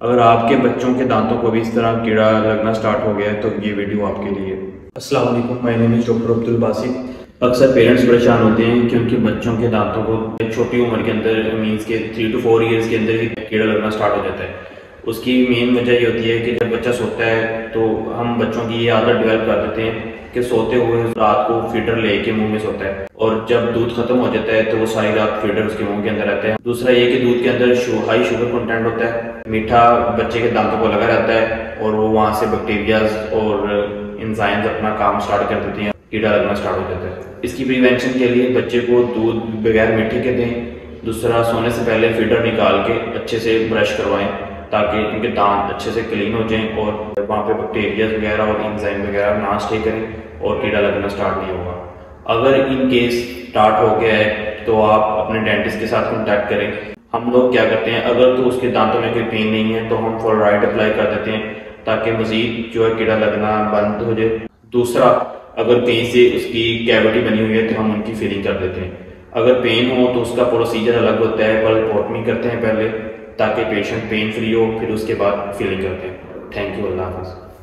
अगर आपके बच्चों के दांतों को भी इस तरह कीड़ा लगना स्टार्ट हो गया है तो ये वीडियो आपके लिए। अस्सलाम वालेकुम डॉक्टर अब्दुल बासित अक्सर पेरेंट्स परेशान होते हैं कि उनके बच्चों के दांतों को छोटी उम्र के अंदर मीन्स के थ्री टू फोर ईयर्स के अंदर ही कीड़ा लगना स्टार्ट हो जाता है। उसकी मेन वजह ये होती है कि जब बच्चा सोता है तो हम बच्चों की ये आदत डेवलप कर देते हैं कि सोते हुए रात को फीडर लेके मुँह में सोता है। और जब दूध खत्म हो जाता है तो वो सारी रात फीडर उसके मुँह के अंदर रहता है। दूसरा ये कि दूध के अंदर शु, हाई शुगर कंटेंट होता है। मीठा बच्चे के दांतों को लगा रहता है और वो वहाँ से बैक्टीरियाज और इंजाइम्स अपना काम स्टार्ट कर देते हैं कीड़ा लगना स्टार्ट हो जाता है। इसकी प्रिवेंशन के लिए बच्चे को दूध बगैर मीठे के दें। दूसरा सोने से पहले फीडर निकाल के अच्छे से ब्रश करवाएँ। ताकि उनके दांत अच्छे से क्लीन हो जाएँ और वहाँ पे बैक्टीरिया वगैरह और इंजाइम वगैरह ना स्टे करें और कीड़ा लगना स्टार्ट नहीं होगा। अगर इन केस स्टार्ट हो गया है तो आप अपने डेंटिस्ट के साथ कॉन्टैक्ट करें। हम लोग क्या करते हैं, अगर तो उसके दांतों में कोई पेन नहीं है तो हम फ्लोराइड अप्लाई कर देते हैं ताकि मजीद जो है कीड़ा लगना बंद हो जाए। दूसरा, अगर कहीं से उसकी कैविटी बनी हुई है तो हम उनकी फिलिंग कर देते हैं। अगर पेन हो तो उसका प्रोसीजर अलग होता है पल पॉटमी करते हैं पहले। ताकि पेशेंट पेन फ्री हो, फिर उसके बाद फीलिंग करते हैं। Thank you Allah half